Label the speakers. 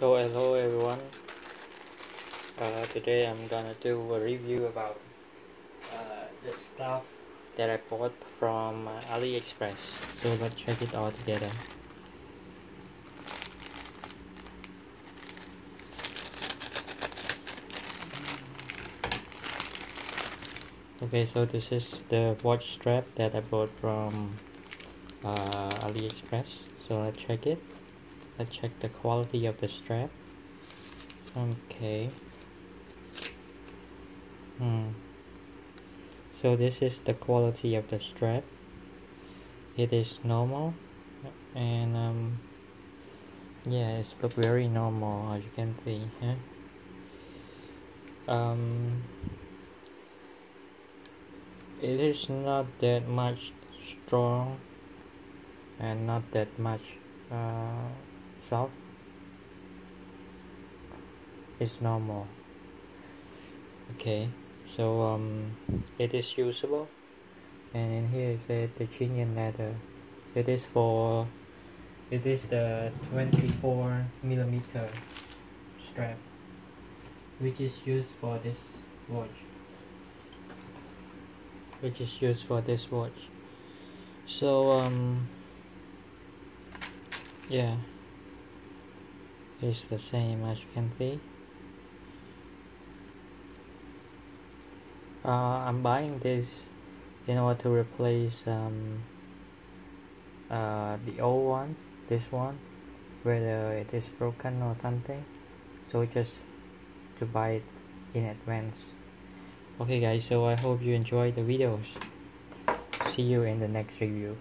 Speaker 1: So hello everyone. Uh, today I'm gonna do a review about uh, the stuff that I bought from uh, AliExpress. So let's check it all together. Okay, so this is the watch strap that I bought from uh, AliExpress. So let's check it. Let's check the quality of the strap. Okay. Hmm. So this is the quality of the strap. It is normal, and um, yeah, it's look very normal as you can see. Huh? Um, it is not that much strong and not that much uh, soft is normal okay so um it is usable and in here it said the genuine leather. It is for it is the 24 millimeter strap which is used for this watch. Which is used for this watch. So um yeah it's the same as you can see uh, I'm buying this in order to replace um, uh, the old one this one whether it is broken or something. So just to buy it in advance. Okay guys so I hope you enjoyed the videos. See you in the next review